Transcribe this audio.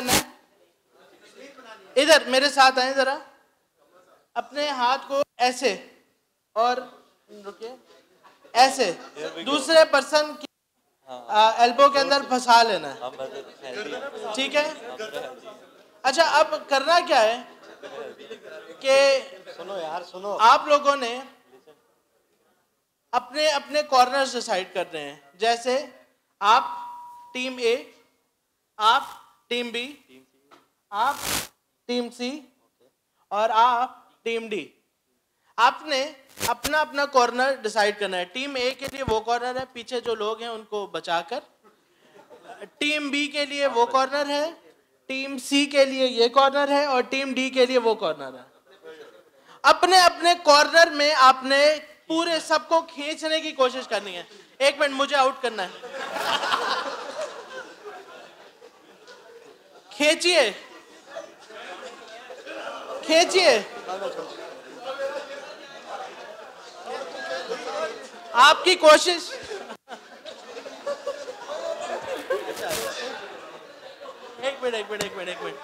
करना है। इधर मेरे साथ आए जरा। अपने हाथ को ऐसे और रुकिए ऐसे। दूसरे पर्सन की एल्बो के अंदर फंसा लेना है। ठीक है? अच्छा अब करना क्या है? कि सुनो यार सुनो। आप लोगों ने अपने अपने कॉर्नर्स डिसाइड कर रहे हैं। जैसे आप टीम ए आप टीम बी? आप टीम सी। और आप टीम डी। आपने अपना अपना कॉर्नर डिसाइड करना है। टीम ए के लिए वो कॉर्नर है पीछे जो लोग हैं उनको बचाकर। टीम बी के लिए वो कॉर्नर है टीम सी के लिए ये कॉर्नर है और टीम डी के लिए वो कॉर्नर है। अपने अपने कॉर्नर में आपने पूरे सबको खींचने की कोशिश करनी है। एक मिनट मुझे आउट करना है। खींचिए। खींचिए। आपकी कोशिश। एक मिनट एक मिनट एक मिनट एक मिनट।